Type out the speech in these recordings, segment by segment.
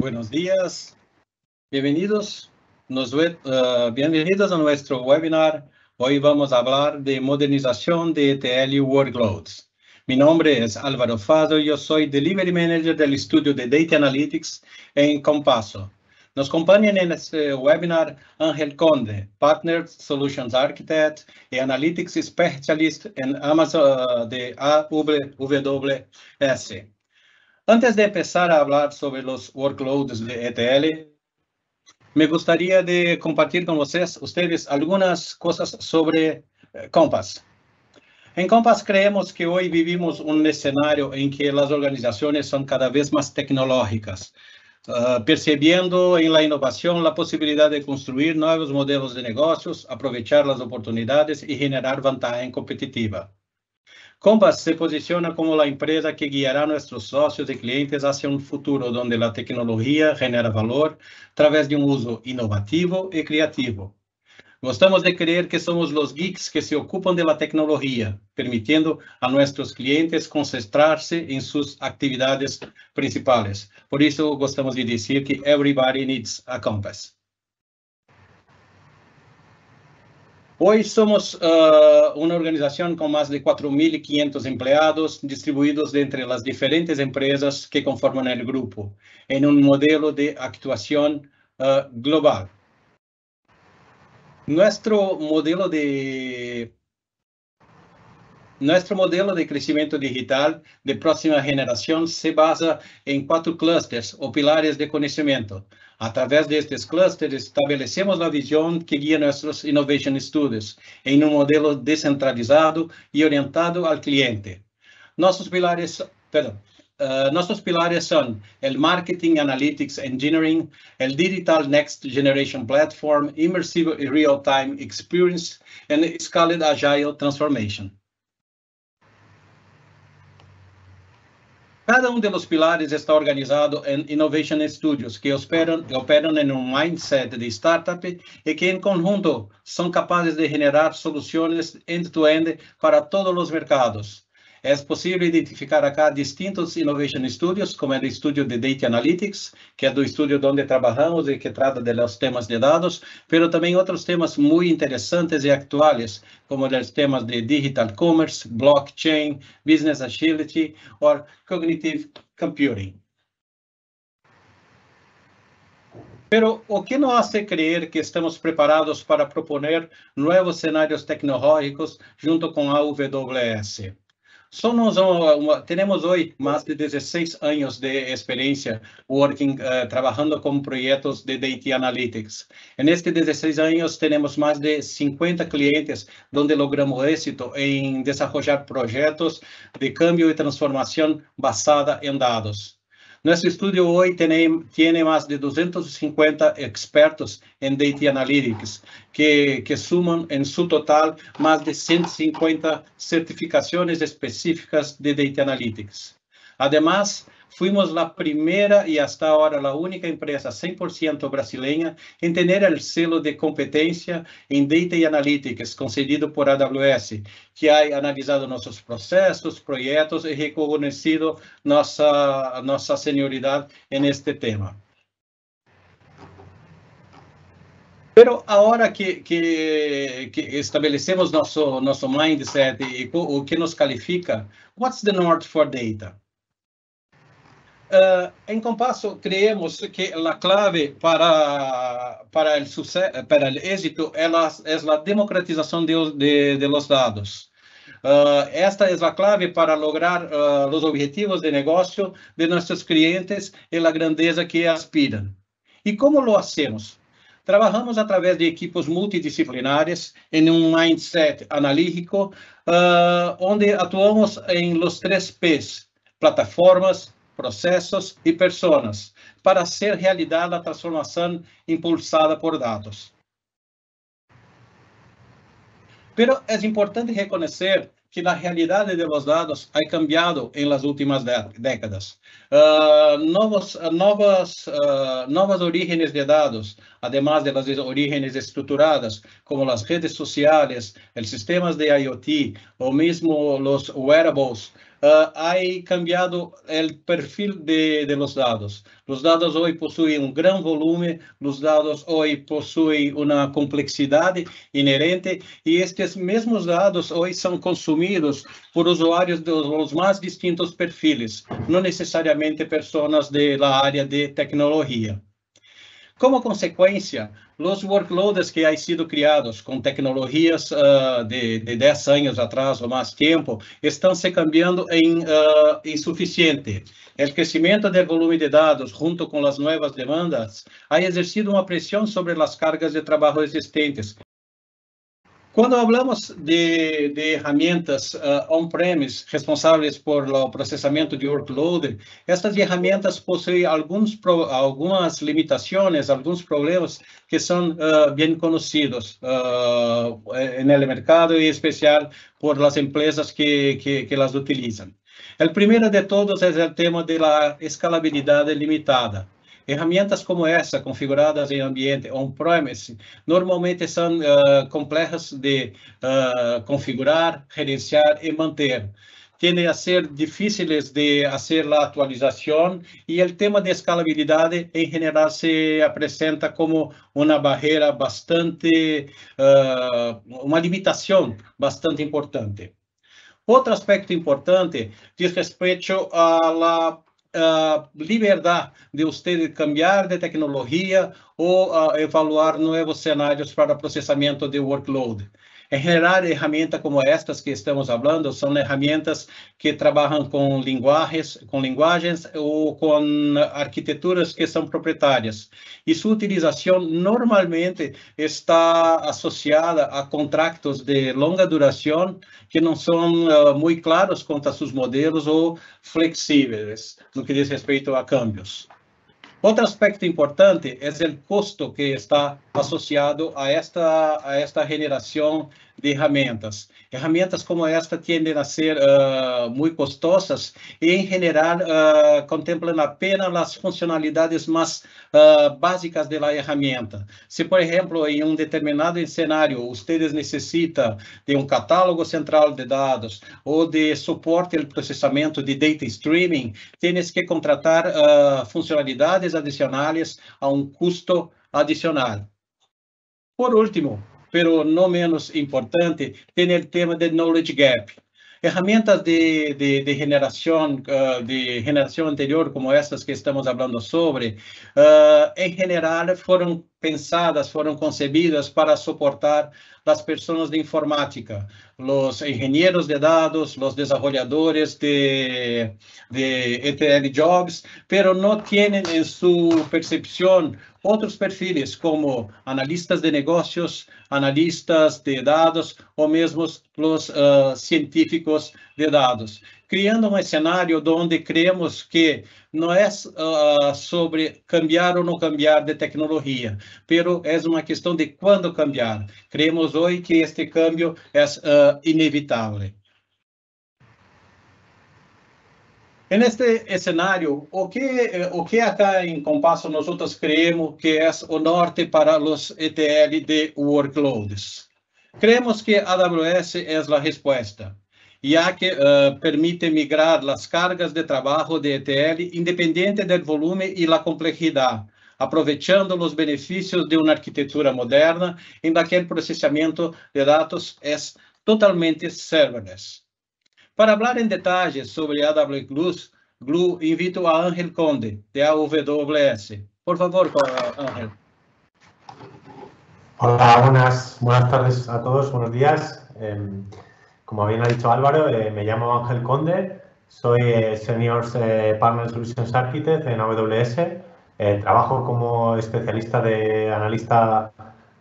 Buenos días, uh, bienvenidos a nuestro webinar. Hoy vamos a hablar de modernización de ETL Workloads. Mi nombre es Álvaro Fado, yo soy Delivery Manager del estudio de Data Analytics en Compasso. Nos acompañan en este webinar Ángel Conde, Partner Solutions Architect y Analytics Specialist en Amazon de AWS. Antes de empezar a hablar sobre los workloads de ETL, me gustaría de compartir con ustedes, ustedes algunas cosas sobre eh, Compass. En Compass creemos que hoy vivimos un escenario en que las organizaciones son cada vez más tecnológicas, uh, percibiendo en la innovación la posibilidad de construir nuevos modelos de negocios, aprovechar las oportunidades y generar ventaja competitiva. Compass se posiciona como la empresa que guiará a socios y clientes hacia un futuro donde la tecnología genera valor a través de un uso innovativo y creativo. Gostamos de creer que somos los geeks que se ocupan de la tecnología, permitiendo a nuestros clientes concentrarse en sus actividades principales. Por eso gostamos de decir que everybody needs a compass. Hoy somos uh, una organización con más de 4.500 empleados distribuidos entre las diferentes empresas que conforman el grupo, en un modelo de actuación uh, global. Nuestro modelo de nuestro modelo de crecimiento digital de próxima generación se basa en cuatro clústeres o pilares de conocimiento. Através destes clusters, estabelecemos a visão que guia nossos Innovation Studies em um modelo descentralizado e orientado ao cliente. Nossos pilares, perdão, uh, nossos pilares são o Marketing Analytics Engineering, o Digital Next Generation Platform, Immersive Real-Time Experience e Scaled Agile Transformation. Cada um dos pilares está organizado em Innovation Studios, que operam, em um mindset de startup e que, em conjunto, são capazes de generar soluções end-to-end -end para todos os mercados. É possível identificar acá distintos Innovation Studios, como é o estúdio de Data Analytics, que é do estúdio onde trabalhamos e que trata de los temas de dados, pero também outros temas muito interessantes e atuais, como os temas de Digital Commerce, Blockchain, Business Agility ou Cognitive Computing. Pero o que nos hace creer que estamos preparados para proponer novos cenários tecnológicos junto com a AWS? Somos uma, uma, temos hoje mais de 16 anos de experiência working, uh, trabalhando com projetos de Data Analytics. Nestes 16 anos, temos mais de 50 clientes onde logramos êxito em desenvolver projetos de câmbio e transformação basada em dados. Nuestro estudio hoy tiene, más de 250 expertos en Data Analytics, que, que suman en su total más de 150 certificaciones específicas de Data Analytics. Además, Fuimos la primera y hasta ahora la única empresa 100% brasileña en tener el selo de competencia en Data y Analytics concedido por AWS, que ha analizado nuestros procesos, proyectos y reconocido nuestra, nuestra senioridad tema. Pero ahora que, que, que, estabelecemos nosso, nosso mindset e o que nos califica, what's the north for data? Uh, Compasso, creemos que a clave para, para, el, para el éxito é a, é a democratização de, de, de los. Uh, esta é a clave para lograr uh, os objetivos de negócio de nossos clientes e a grandeza que aspiram. E como lo hacemos? Trabalhamos através de equipos multidisciplinares em um mindset analítico, uh, onde atuamos em los três P's: plataformas, processos e personas para ser realidade a transformação impulsada por dados. Pero é importante reconhecer que a realidade de los dados ha cambiado em las últimas décadas. Uh, novos, novas, uh, novas orígenes de dados además de las orígenes estructuradas, como las redes sociales, el sistemas de IoT o mismo los wearables, uh, ha cambiado el perfil de, de, los dados. Los dados hoy poseen un gran volumen, los dados hoy poseen una complejidad inherente y estos mismos dados hoy son consumidos por usuarios de los más distintos perfiles, no necesariamente personas de la área de tecnología. Como consequência, os workloads que han sido criados com tecnologias uh, de, de 10 anos atrás ou mais tempo estão se cambiando em uh, insuficiente. O crescimento do volume de dados, junto com as novas demandas, ha exercido uma pressão sobre as cargas de trabalho existentes, Quando hablamos de, de ferramentas uh, on-premise responsáveis por o processamento de workload, estas ferramentas possuem alguns pro, algumas limitações, alguns problemas que são uh, bem conhecidos uh, no mercado e, em especial, por as empresas que, que, que utilizam. O primeiro de todos é o tema da escalabilidade limitada. Ferramentas como essa, configuradas em ambiente on-premise, normalmente são uh, complexas de uh, configurar, gerenciar e manter. Tendem a ser difíceis de fazer a atualização e o tema de escalabilidade, em geral, se apresenta como uma barreira bastante, uh, uma limitação bastante importante. Outro aspecto importante diz respeito à liberdade de você cambiar de tecnologia ou uh, evaluar novos cenários para processamento de workload. Em geral, ferramentas como estas que estamos falando são ferramentas que trabalham com linguagens, com linguagens ou com arquiteturas que são proprietárias. E sua utilização normalmente está associada a contratos de longa duração que não são uh, muito claros quanto a seus modelos ou flexíveis no que diz respeito a câmbios. Outro aspecto importante é o custo que está associado a esta, a esta geração de ferramentas. Ferramentas como esta tendem a ser uh, muito custosas e, em geral, uh, contemplam apenas as funcionalidades mais uh, básicas da ferramenta. Se, por exemplo, em um determinado cenário, vocês necessitam de um catálogo central de dados ou de suporte ao processamento de data streaming, tens que contratar funcionalidades adicionais a um custo adicional. Por último, pero no menos importante, tem o tema de knowledge gap. Ferramentas de, de, de generação, uh, de generação anterior, como essas que estamos falando sobre, uh, em geral foram pensadas, foram concebidas para suportar as pessoas de informática, os engenheiros de dados, os desenvolvedores de, de ETL jobs, pero não têm em sua percepção outros perfis como analistas de negócios, analistas de dados ou mesmo os uh, científicos de dados, criando um cenário onde creemos que não é uh, sobre cambiar ou não cambiar de tecnologia, pero é uma questão de quando cambiar. Creemos hoje que este cambio é uh, inevitável. En este escenario, o que, eh, o que acá em Compasso nós creemos que é o norte para os ETL de workloads? Creemos que AWS é a resposta, ya que uh, permite migrar as cargas de trabalho de ETL independente do volume e da complexidade, aproveitando os benefícios de uma arquitetura moderna em que o processamento de dados é totalmente serverless. Para falar em detalles sobre AWS Glue, invito a Ángel Conde, de AWS. Por favor, Ángel. Hola, buenas, buenas tardes a todos, buenos días. Eh, como bien ha dicho Álvaro, eh, me llamo Ángel Conde, soy eh, Senior eh, Partner Solutions Architect en AWS. Eh, trabajo como especialista de analista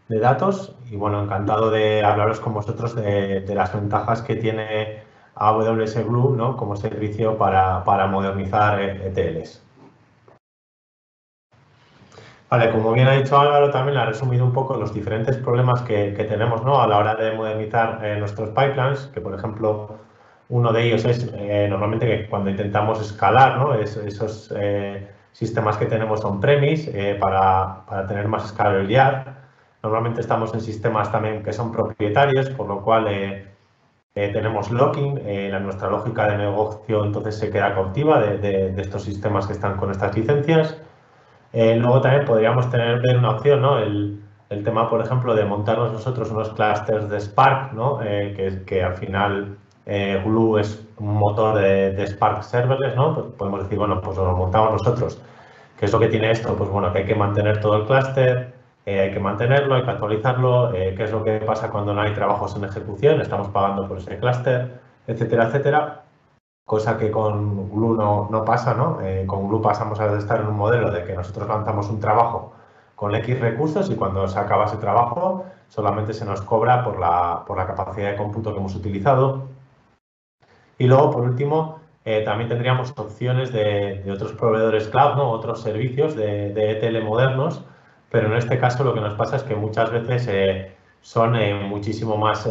de datos y bueno, encantado de hablaros con vosotros de, de las ventajas que tiene AWS Glue ¿no? como servicio para, para modernizar ETLs. Vale, como bien ha dicho Álvaro, también ha resumido un poco los diferentes problemas que, que tenemos ¿no? a la hora de modernizar eh, nuestros pipelines, que por ejemplo uno de ellos es eh, normalmente que cuando intentamos escalar ¿no? es, esos, eh, sistemas que tenemos on-premise para, para, tener más escalabilidad. Normalmente estamos en sistemas también que son propietarios, por lo cual tenemos locking, la, nuestra lógica de negocio entonces se queda cautiva de, de, estos sistemas que están con estas licencias. Luego también podríamos tener una opción, ¿no? El, el tema, por ejemplo, de montarnos nosotros unos clusters de Spark, ¿no? Eh, que, que, al final eh, Glue es un motor de, Spark serverless, ¿no? Pues podemos decir, bueno, pues lo montamos nosotros. ¿Qué es lo que tiene esto? Pues bueno, que hay que mantener todo el clúster, eh, hay que mantenerlo, hay que actualizarlo, qué es lo que pasa cuando no hay trabajos en ejecución, estamos pagando por ese clúster, etcétera, etcétera. Cosa que con Glue no, no pasa, ¿no? con Glue pasamos a estar en un modelo de que nosotros lanzamos un trabajo con X recursos y cuando se acaba ese trabajo solamente se nos cobra por la, por la capacidad de cómputo que hemos utilizado. Y luego, por último, eh, también tendríamos opciones de, otros proveedores cloud, ¿no? otros servicios de, de, ETL modernos, pero en este caso lo que nos pasa es que muchas veces eh, son eh, muchísimo más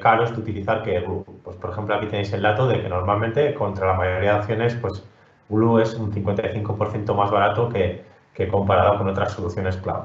caros de utilizar que Glue. Por ejemplo, aquí tenéis el dato de que normalmente contra la mayoría de opciones, pues Glue es un 55% más barato que, comparado con otras soluciones cloud.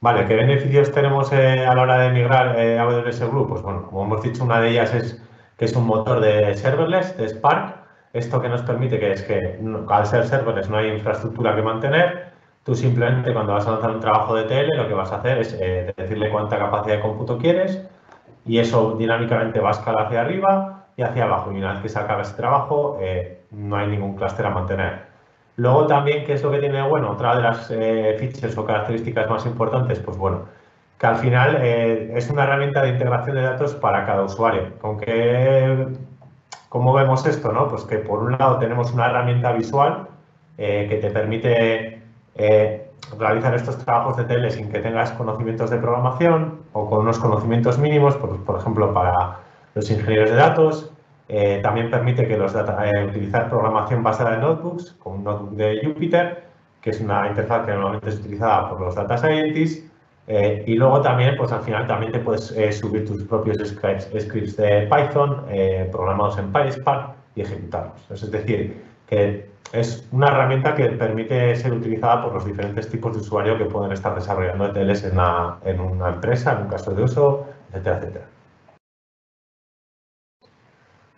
Vale, ¿qué beneficios tenemos eh, a la hora de migrar eh, a AWS Glue? Pues bueno, como hemos dicho, una de ellas es que es un motor de serverless, de Spark. Esto que nos permite que es que al ser serverless no hay infraestructura que mantener. Tú simplemente cuando vas a lanzar un trabajo de TL lo que vas a hacer es eh, decirle cuánta capacidad de cómputo quieres y eso dinámicamente va a escalar hacia arriba y hacia abajo. Y una vez que se acaba ese trabajo, eh, no hay ningún clúster a mantener. Luego también, ¿qué es lo que tiene bueno? Otra de las eh, features o características más importantes, pues bueno, que al final eh, es una herramienta de integración de datos para cada usuario. ¿Con qué, ¿Cómo vemos esto? No? Pues que por un lado tenemos una herramienta visual que te permite realizar estos trabajos de tele sin que tengas conocimientos de programación o con unos conocimientos mínimos, por, por ejemplo, para los ingenieros de datos. Eh, también permite que los data, eh, utilizar programación basada en notebooks, con un notebook de Jupyter, que es una interfaz que normalmente es utilizada por los data scientists. Eh, y luego también, pues al final también te puedes subir tus propios scripts, scripts de Python programados en PySpark y ejecutarlos. Es decir, es una herramienta que permite ser utilizada por los diferentes tipos de usuario que pueden estar desarrollando ETLs en una, empresa, en un caso de uso, etcétera, etcétera.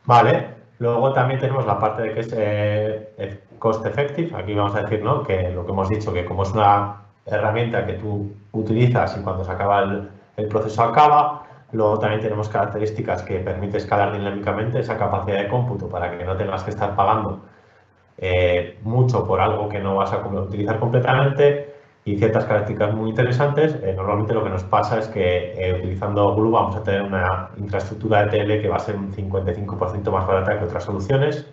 Vale, luego también tenemos la parte de que es eh, cost effective. Aquí vamos a decir ¿no? que lo que hemos dicho, que como es una herramienta que tú utilizas y cuando se acaba el, proceso acaba, luego también tenemos características que permite escalar dinámicamente esa capacidad de cómputo para que no tengas que estar pagando eh, mucho por algo que no vas a utilizar completamente y ciertas características muy interesantes. Eh, normalmente lo que nos pasa es que eh, utilizando Glue vamos a tener una infraestructura de TL que va a ser un 55% más barata que otras soluciones.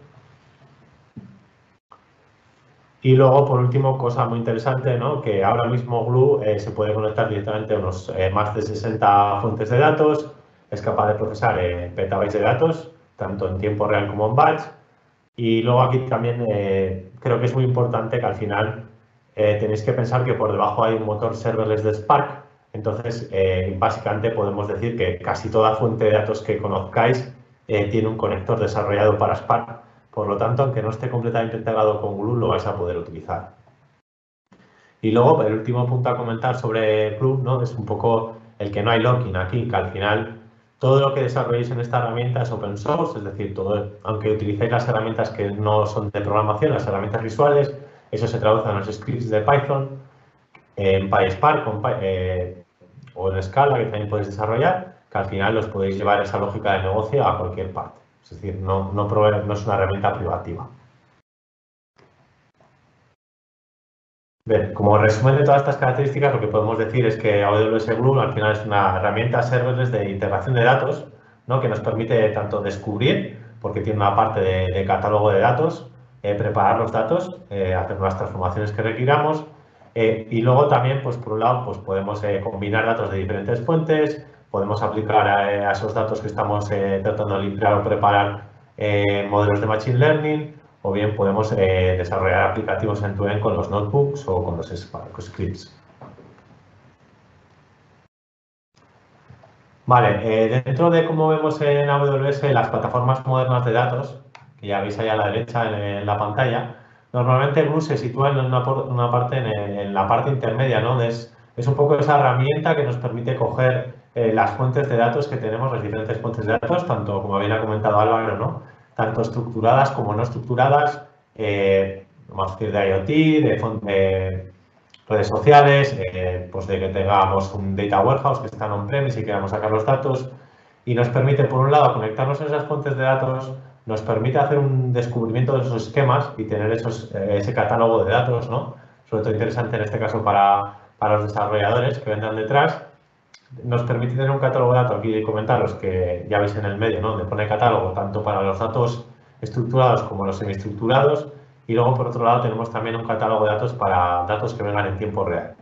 Y luego, por último, cosa muy interesante, ¿no? que ahora mismo Glue se puede conectar directamente a unos más de 60 fuentes de datos, es capaz de procesar petabytes de datos, tanto en tiempo real como en batch. Y luego aquí también creo que es muy importante que al final eh, tenéis que pensar que por debajo hay un motor serverless de Spark. Entonces, eh, básicamente podemos decir que casi toda fuente de datos que conozcáis eh, tiene un conector desarrollado para Spark. Por lo tanto, aunque no esté completamente integrado con Glue, lo vais a poder utilizar. Y luego, el último punto a comentar sobre Glue ¿no? es un poco el que no hay locking aquí, que al final todo lo que desarrolléis en esta herramienta es open source, es decir, todo, aunque utilicéis las herramientas que no son de programación, las herramientas visuales, eso se traduce en los scripts de Python, en PySpark eh, o en Scala, que también podéis desarrollar, que al final los podéis llevar esa lógica de negocio a cualquier parte. Es decir, no, no es una herramienta privativa. Bien, como resumen de todas estas características, lo que podemos decir es que AWS Glue al final es una herramienta serverless de integración de datos, ¿no? que nos permite tanto descubrir, porque tiene una parte de catálogo de datos, eh, preparar los datos, eh, hacer las transformaciones que requiramos eh, y luego también, pues por un lado, pues podemos combinar datos de diferentes fuentes, podemos aplicar a, esos datos que estamos tratando de limpiar o preparar modelos de Machine Learning o bien podemos desarrollar aplicativos en end con los notebooks o con los scripts. Vale, dentro de cómo vemos en AWS las plataformas modernas de datos, que ya veis ahí a la derecha en, la pantalla, normalmente Glue se sitúa en una, parte, en, la parte intermedia, ¿no? Es, es un poco esa herramienta que nos permite coger eh, las fuentes de datos que tenemos, las diferentes fuentes de datos, tanto como había comentado Álvaro, ¿no? Tanto estructuradas como no estructuradas, eh, vamos a decir de IoT, de, redes sociales, eh, pues de que tengamos un data warehouse que está on-premise y queramos sacar los datos y nos permite, por un lado, conectarnos a esas fuentes de datos, nos permite hacer un descubrimiento de esos esquemas y tener esos, ese catálogo de datos, ¿no? sobre todo interesante en este caso para, para los desarrolladores que vendrán detrás nos permite tener un catálogo de datos, aquí comentaros que ya veis en el medio, ¿no? donde pone catálogo tanto para los datos estructurados como los semiestructurados y luego por otro lado tenemos también un catálogo de datos para datos que vengan en tiempo real.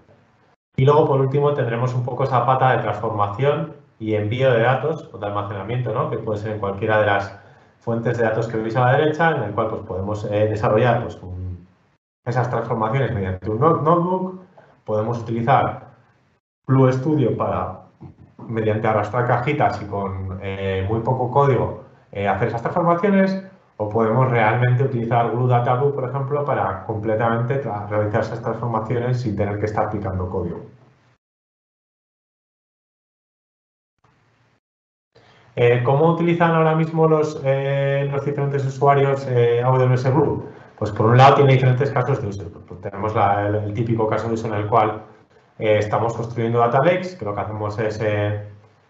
Y luego por último tendremos un poco esa pata de transformación y envío de datos o de almacenamiento, ¿no? que puede ser en cualquiera de las fuentes de datos que veis a la derecha, en el cual pues, podemos eh, desarrollar pues, esas transformaciones mediante un notebook, podemos utilizar Blue Studio para, mediante arrastrar cajitas y con eh, muy poco código, eh, hacer esas transformaciones, o podemos realmente utilizar Glue Data por ejemplo, para completamente realizar esas transformaciones sin tener que estar aplicando código. Eh, ¿Cómo utilizan ahora mismo los, los diferentes usuarios AWS Glue? Pues por un lado tiene diferentes casos de uso. Tenemos el, típico caso de uso en el cual eh, estamos construyendo data lakes, que lo que hacemos es eh,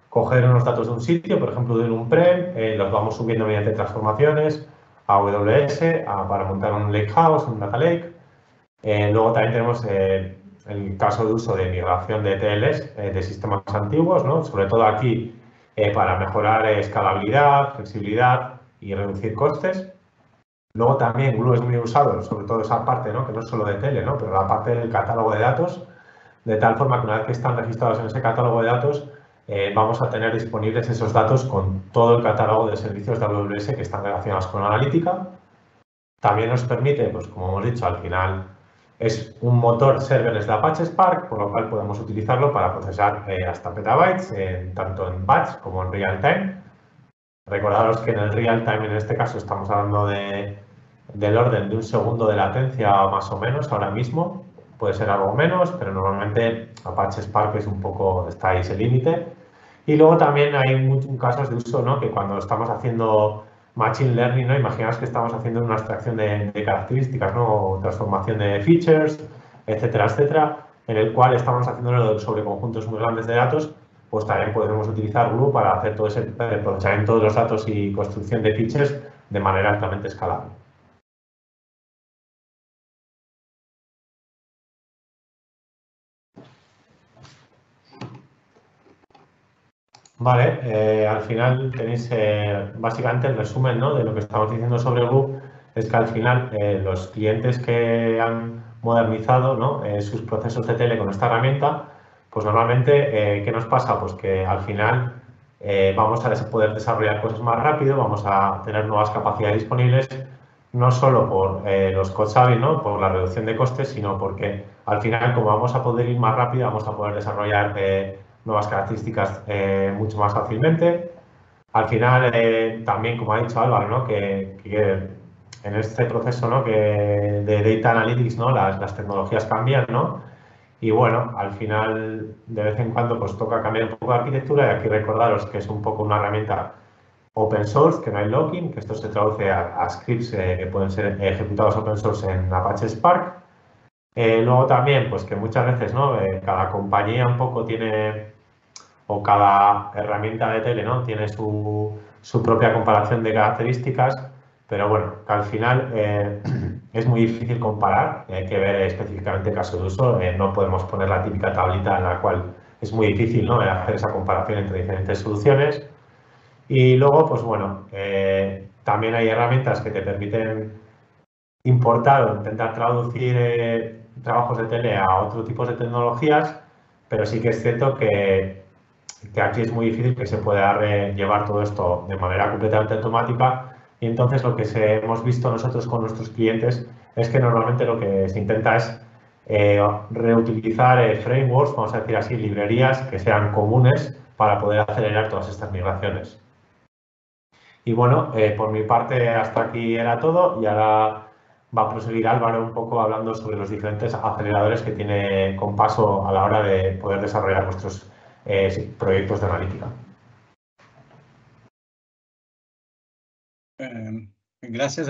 coger unos datos de un sitio, por ejemplo de un pre, eh, los vamos subiendo mediante transformaciones a AWS para montar un lake house, un data lake. luego también tenemos el caso de uso de migración de TLs de sistemas antiguos, ¿no? sobre todo aquí para mejorar escalabilidad, flexibilidad y reducir costes. Luego también Glue es muy usado, sobre todo esa parte, ¿no? que no es solo de tele, ¿no? pero la parte del catálogo de datos, de tal forma que una vez que están registrados en ese catálogo de datos, eh, vamos a tener disponibles esos datos con todo el catálogo de servicios de AWS que están relacionados con analítica. También nos permite, pues como hemos dicho, al final es un motor serverless de Apache Spark, por lo cual podemos utilizarlo para procesar eh, hasta petabytes, tanto en batch como en real time. Recordaros que en el real time, en este caso, estamos hablando de, del orden de un segundo de latencia más o menos ahora mismo puede ser algo menos, pero normalmente Apache Spark es un poco, está ahí ese límite. Y luego también hay muchos casos de uso, ¿no? Que cuando estamos haciendo Machine Learning, ¿no? Imaginaos que estamos haciendo una extracción de, características, ¿no? transformación de features, etcétera, etcétera, en el cual estamos haciéndolo sobre conjuntos muy grandes de datos, pues también podemos utilizar Glue para hacer todo ese procesamiento de los datos y construcción de features de manera altamente escalable. Vale, eh, al final tenéis eh, básicamente el resumen ¿no? de lo que estamos diciendo sobre Glue, es que al final eh, los clientes que han modernizado ¿no? sus procesos de tele con esta herramienta, pues normalmente, ¿qué nos pasa? Pues que al final vamos a poder desarrollar cosas más rápido, vamos a tener nuevas capacidades disponibles, no solo por los cost ¿no? por la reducción de costes, sino porque al final, como vamos a poder ir más rápido, vamos a poder desarrollar nuevas características eh, mucho más fácilmente. Al final, eh, también, como ha dicho Álvaro, que, en este proceso ¿no? que de Data Analytics ¿no? las, las, tecnologías cambian, ¿no? Y bueno, al final, de vez en cuando, pues toca cambiar un poco de arquitectura y aquí recordaros que es un poco una herramienta open source, que no hay locking, que esto se traduce a, scripts eh, que pueden ser ejecutados open source en Apache Spark. Luego también, pues que muchas veces, ¿no? cada compañía un poco tiene o cada herramienta de tele ¿no? tiene su, propia comparación de características, pero bueno, que al final eh, es muy difícil comparar, hay que ver específicamente caso de uso, eh, no podemos poner la típica tablita en la cual es muy difícil ¿no? hacer esa comparación entre diferentes soluciones. Y luego, pues bueno, eh, también hay herramientas que te permiten importar o intentar traducir trabajos de tele a otro tipo de tecnologías, pero sí que es cierto que que aquí es muy difícil que se pueda llevar todo esto de manera completamente automática y entonces lo que hemos visto nosotros con nuestros clientes es que normalmente lo que se intenta es eh, reutilizar eh, frameworks, vamos a decir así, librerías que sean comunes para poder acelerar todas estas migraciones. Y bueno, eh, por mi parte hasta aquí era todo y ahora va a proseguir Álvaro un poco hablando sobre los diferentes aceleradores que tiene Compaso a la hora de poder desarrollar nuestros eh, proyectos de analítica. Eh, gracias,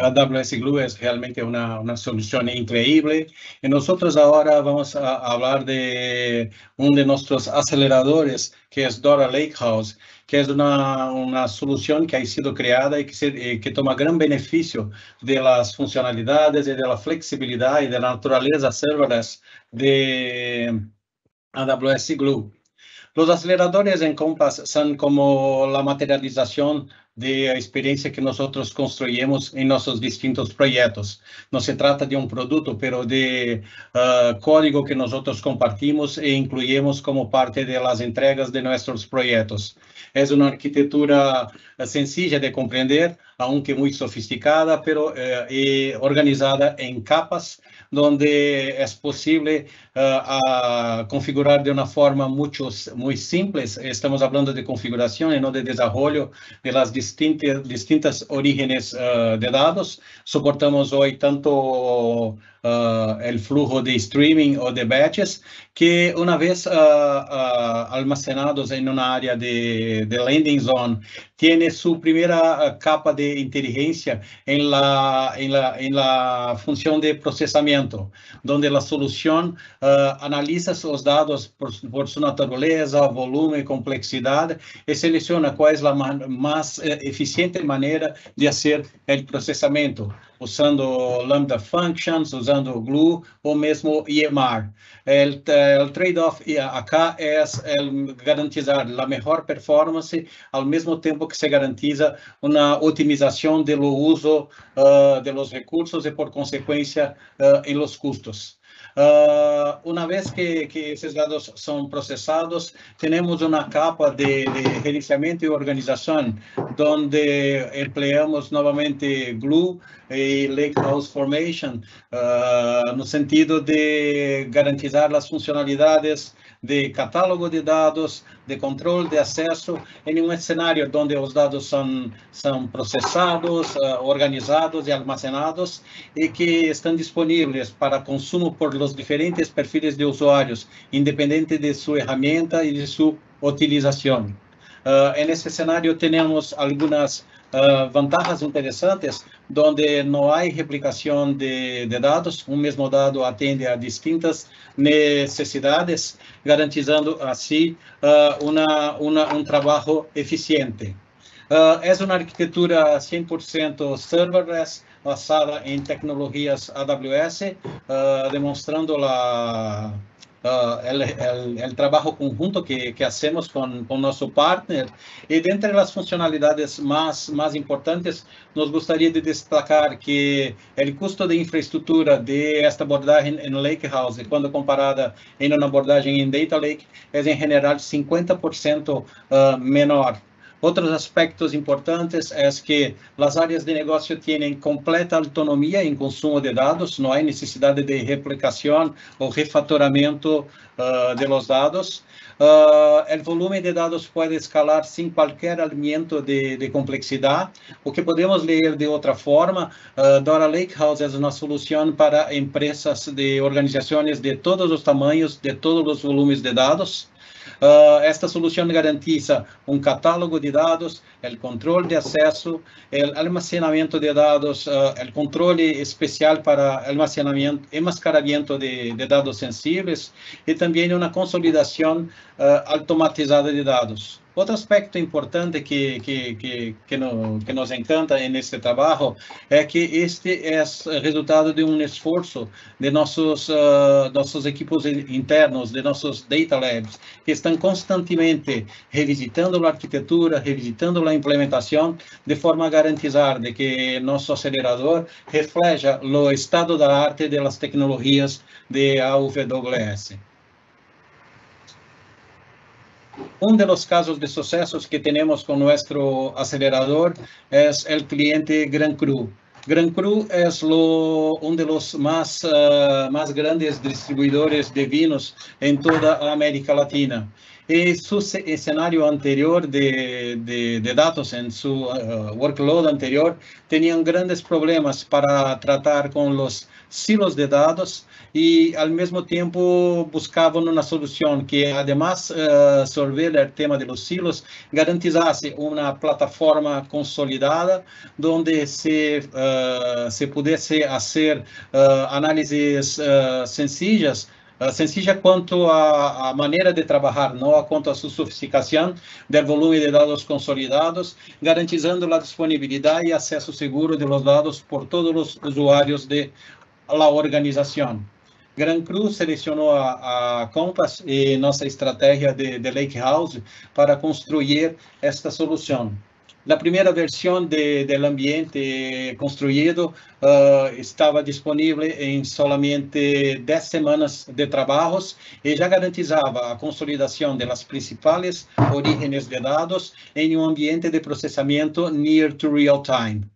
Andel. AWS Glue es realmente una, una, solución increíble. Y nosotros ahora vamos a hablar de uno de nuestros aceleradores, que es Dora Lakehouse, que es una, una solución que ha sido creada y que, se, que toma gran beneficio de las funcionalidades y de la flexibilidad y de la naturaleza serverless de AWS Glue. Los aceleradores en Compass son como la materialización de la experiencia que nosotros construimos en nuestros distintos proyectos. No se trata de un producto, pero de uh, código que nosotros compartimos e incluimos como parte de las entregas de nuestros proyectos. Es una arquitectura sencilla de comprender, aunque muy sofisticada, pero uh, organizada en capas donde es posible uh, configurar de una forma mucho, muy simple. Estamos hablando de configuración y no de desarrollo de las distintas, distintas orígenes uh, de datos. Soportamos hoy tanto uh, el flujo de streaming o de batches, que una vez uh, uh, almacenados en una área de, de, landing zone, tiene su primera capa de inteligencia en la, en la, en la función de procesamiento, donde la solución analiza los dados por, por, su naturaleza, volumen, complejidad, y selecciona cuál es la más eficiente manera de hacer el procesamiento usando Lambda Functions, usando Glue ou mesmo EMR. O trade-off acá é garantizar a melhor performance ao mesmo tempo que se garantiza uma otimização do uso uh, de los recursos e, por consequência, uh, em los custos. Uh, una vez que, que, esos datos son procesados, tenemos una capa de, de gerenciamiento y organización donde empleamos nuevamente Glue y Lakehouse Formation, uh, no sentido de garantizar las funcionalidades de catálogo de dados, de controle de acesso, em um cenário onde os dados são, são processados, uh, organizados e armazenados e que estão disponíveis para consumo por os diferentes perfis de usuários, independente de sua ferramenta e de sua utilização. Uh, nesse cenário, temos algumas uh, interessantes, onde não há replicação de, de, dados, um mesmo dado atende a distintas necessidades, garantizando assim uh, uma, uma, um trabalho eficiente. Uh, é uma arquitetura 100% serverless, basada em tecnologias AWS, demonstrando a uh, el, el, el, trabajo conjunto que, que hacemos con, con, nuestro partner. Y de entre las funcionalidades más, más importantes, nos gustaría de destacar que el costo de infraestructura de esta abordaje en Lakehouse, cuando comparada en una abordaje en Data Lake, es en general 50% uh, menor. Outros aspectos importantes é que as áreas de negócio têm completa autonomia em consumo de dados, não há necessidade de replicação ou refatoramento uh, de los dados. Uh, o volume de dados pode escalar sem qualquer aumento de, de. O que podemos ler de outra forma, uh, Dora Lakehouse é uma solução para empresas de organizações de todos os tamanhos, de todos os volumes de dados. Uh, esta solução garantiza um catálogo de dados, o controle de acesso, o almacenamento de dados, uh, o controle especial para almacenamento e de, de, dados sensíveis e também uma consolidação uh, automatizada de dados. Outro aspecto importante que, que, que, que, no, que nos encanta neste trabalho é que este é resultado de um esforço de nossos, uh, nossos equipos internos, de nossos data labs, que estão constantemente revisitando a arquitetura, revisitando a implementação, de forma a garantizar de que nosso acelerador refleja o estado da arte das tecnologias de AWS. Un de los casos de sucesos que tenemos con nuestro acelerador es el cliente Gran Cru. Gran Cru es lo, uno de los más, uh, más grandes distribuidores de vinos en toda América Latina. Y su escenario anterior de, de, de datos, en su uh, workload anterior, tenían grandes problemas para tratar con los silos de datos y al mismo tiempo buscaban una solución que además uh, resolver el tema de los silos, garantizase una plataforma consolidada donde se, uh, se pudiese hacer análisis sencillas sencilla cuanto a, a, manera de trabajar, ¿no? cuanto a su sofisticación del volumen de datos consolidados, garantizando la disponibilidad y acceso seguro de los datos por todos los usuarios de la organización. Gran Cruz selecionou a, a Compass e nossa estratégia de, de Lake House para construir esta solução. La primera versión de, ambiente construido uh, estaba disponible en solamente 10 semanas de trabajos y ya garantizaba la consolidación de las principales orígenes de datos en un ambiente de procesamiento near to real time.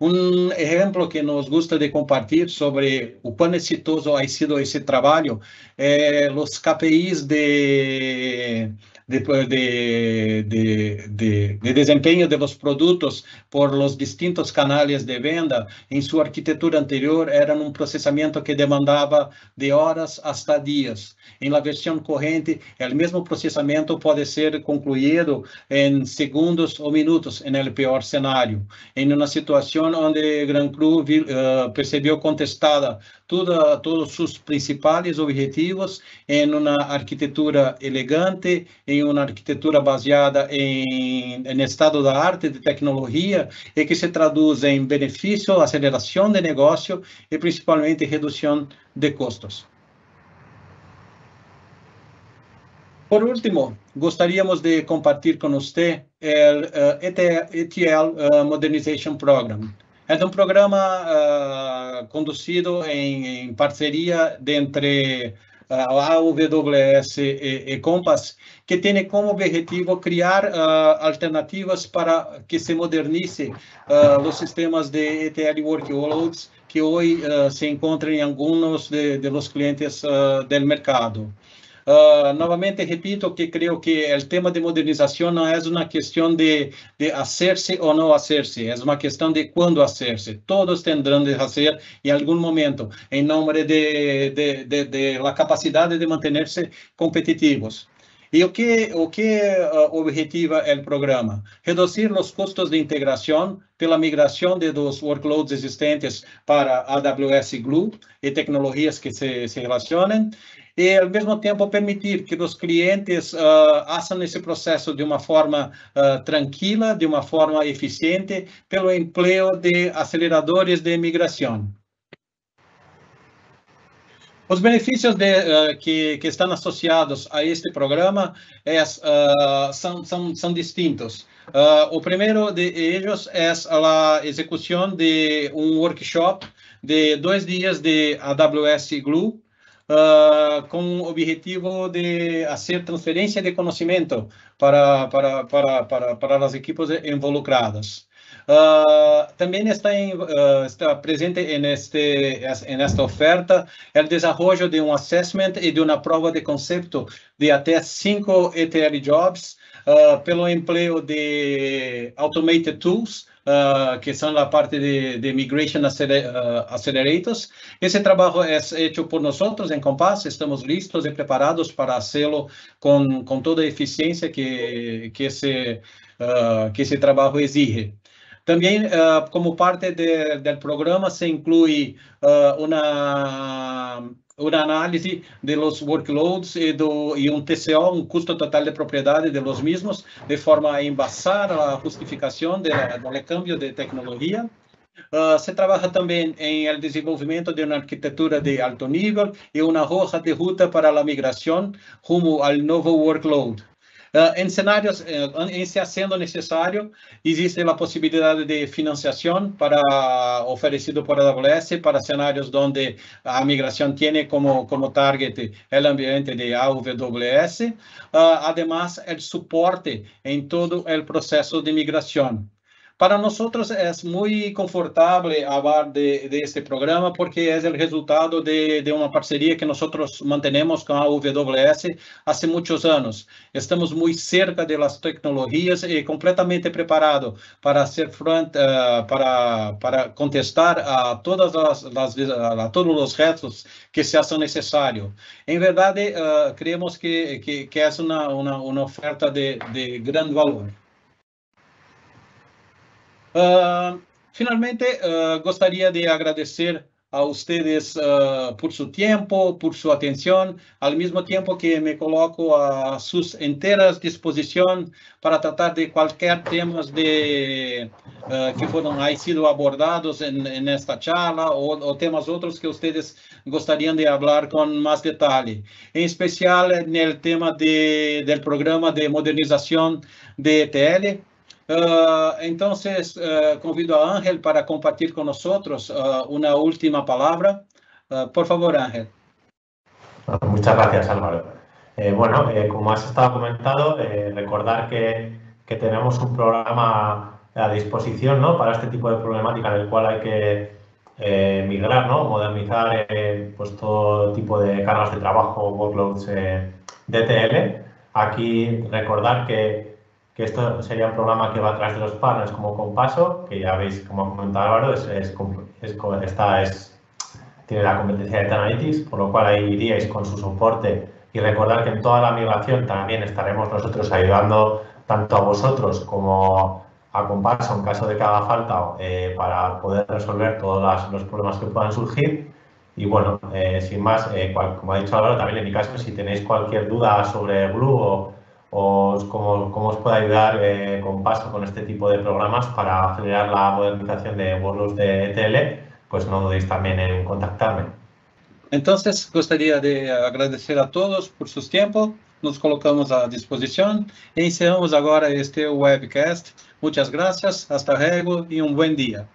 Um exemplo que nos gusta de compartilhar sobre o quão exitoso ha sido esse trabalho é os KPIs de de, de, de, de desempenho de los produtos por los distintos canales de venda, em sua arquitetura anterior, era um processamento que demandava de horas hasta dias. Em la versão corrente, o mesmo processamento pode ser concluído em segundos ou minutos, em el pior cenário. Em uma situação onde Gran Cru uh, percebeu contestada toda, todos sus principales objetivos en una arquitectura elegante, en uma arquitetura baseada em, em estado da arte, de tecnologia, e que se traduz em benefício, aceleração de negócio e principalmente redução de custos. Por último, gostaríamos de compartilhar com você o ETL uh, Modernization Program. É um programa uh, conduzido em, em parceria entre a AWS e, e Compass, que tem como objetivo criar uh, alternativas para que se modernize uh, os sistemas de ETL workloads que hoje se encontram em alguns de, de clientes do mercado. Uh, novamente repito que creo que el tema de modernización no es una cuestión de, de hacerse o no hacerse, es una cuestión de cuándo hacerse. Todos tendrán de hacer en algún momento, en nombre de, de, de, de la capacidad de mantenerse competitivos. E o que, o que uh, objetiva o programa? Reduzir os custos de integração pela migração de dos workloads existentes para AWS Glue e tecnologias que se, se relacionem e, ao mesmo tempo, permitir que os clientes uh, façam esse processo de uma forma uh, tranquila, de uma forma eficiente, pelo emprego de aceleradores de migração. Os benefícios de, uh, que, que, estão associados a este programa é, uh, são, são, são distintos. Uh, o primeiro de eles é a execução de um workshop de dois dias de AWS Glue, uh, com o objetivo de fazer transferência de conhecimento para, para, para, para, para as equipes involucradas. Uh, também está, em, uh, está presente em, este, em esta oferta o desenvolvimento de um assessment e de uma prova de conceito de até cinco ETL jobs uh, pelo emprego de automated tools uh, que son la parte de, de Migration Acceler eh, uh, Accelerators. Ese trabajo es hecho por nosotros en Compass. Estamos listos y preparados para hacerlo con, con toda eficiencia que, que, ese, uh, que ese trabajo exige. Também, uh, como parte de, do programa, se inclui uh, una análisis de los workloads y, do, y, un TCO, un custo total de propiedad de los mismos, de forma a envasar la justificación del de cambio de tecnología. Se trabalha também em el desenvolvimento de uma arquitetura de alto nível e uma hoja de ruta para a migração rumo ao novo workload. Uh, em cenários, em se sendo necessário, existe a possibilidade de financiação para oferecido por AWS para cenários onde a migração tem como como target o ambiente de AWS, uh, además o suporte em todo o processo de migração. Para nosotros es muy confortable hablar de, de este programa porque es el resultado de, de, una parcería que nosotros mantenemos con AWS hace muchos años. Estamos muy cerca de las tecnologías y completamente preparados para hacer front, uh, para, para contestar a, todas las, a todos los retos que se hacen necesarios. En verdad, uh, creemos que, que, que una, una, una oferta de, de gran valor. Uh, finalmente, uh, de agradecer a ustedes uh, por su tiempo, por su atención, al mismo tiempo que me coloco a sus enteras disposición para tratar de cualquier temas de, uh, que fueron ahí sido abordados en, en esta charla o, o, temas otros que ustedes gostariam de hablar con más detalle, en especial en el tema de, del programa de modernización de ETL, Uh, entonces, uh, convido a Ángel para compartir con nosotros uh, una última palabra. por favor, Ángel. Muchas gracias, Álvaro. Eh, bueno, eh, como has estado comentado, eh, recordar que, que, tenemos un programa a disposición ¿no? para este tipo de problemática en el cual hay que migrar, ¿no? modernizar pues todo tipo de cargas de trabajo, workloads DTL. Aquí recordar que que esto sería un programa que va atrás de los partners como Compaso, que ya veis, como comentaba Álvaro, es, es, esta es, tiene la competencia de Analytics, por lo cual ahí iríais con su soporte y recordar que en toda la migración también estaremos nosotros ayudando tanto a vosotros como a Compaso en caso de que haga falta eh, para poder resolver todos los problemas que puedan surgir. Y bueno, eh, sin más, eh, como ha dicho Álvaro, también en mi caso, si tenéis cualquier duda sobre Blue o o cómo, cómo os puede ayudar eh, con Paso con este tipo de programas para acelerar la modernización de workloads de ETL, pues no dudéis también en contactarme. Entonces, gustaría de agradecer a todos por sus tiempos, nos colocamos a disposición e iniciamos agora este webcast. Muchas gracias, hasta luego y un buen día.